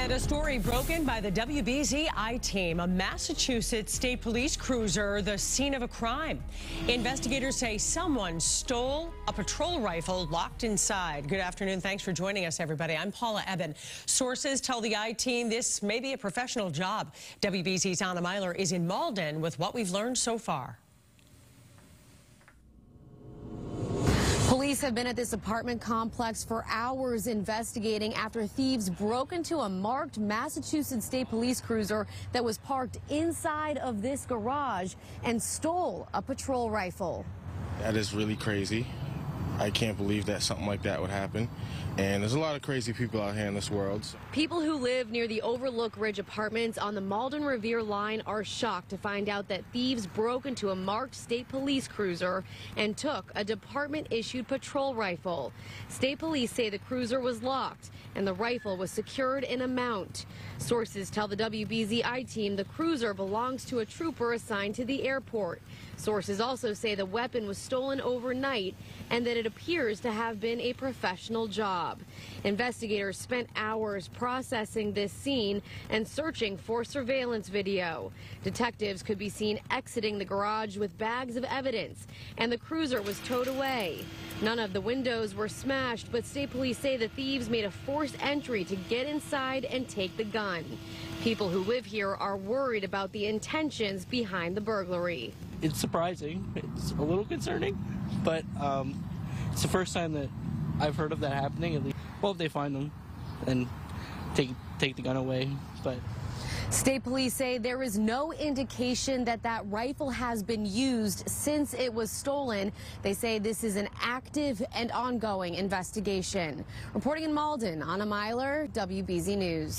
And a story broken by the WBZ I-Team, a Massachusetts State Police cruiser, the scene of a crime. Investigators say someone stole a patrol rifle locked inside. Good afternoon. Thanks for joining us, everybody. I'm Paula Ebben. Sources tell the I-Team this may be a professional job. WBZ's Anna Meiler is in Malden with what we've learned so far. Have been at this apartment complex for hours investigating after thieves broke into a marked Massachusetts State Police cruiser that was parked inside of this garage and stole a patrol rifle. That is really crazy. I can't believe that something like that would happen. And there's a lot of crazy people out here in this world. People who live near the Overlook Ridge apartments on the Malden Revere line are shocked to find out that thieves broke into a marked state police cruiser and took a department issued patrol rifle. State police say the cruiser was locked and the rifle was secured in a mount. Sources tell the WBZ I team the cruiser belongs to a trooper assigned to the airport. Sources also say the weapon was stolen overnight and that it appears to have been a professional job. Investigators spent hours processing this scene and searching for surveillance video. Detectives could be seen exiting the garage with bags of evidence, and the cruiser was towed away. None of the windows were smashed, but state police say the thieves made a forced entry to get inside and take the gun. People who live here are worried about the intentions behind the burglary. It's surprising. It's a little concerning, but um, it's the first time that I've heard of that happening. At least, well, if they find them and take take the gun away, but. State police say there is no indication that that rifle has been used since it was stolen. They say this is an active and ongoing investigation. Reporting in Malden, Anna Meiler, WBZ News.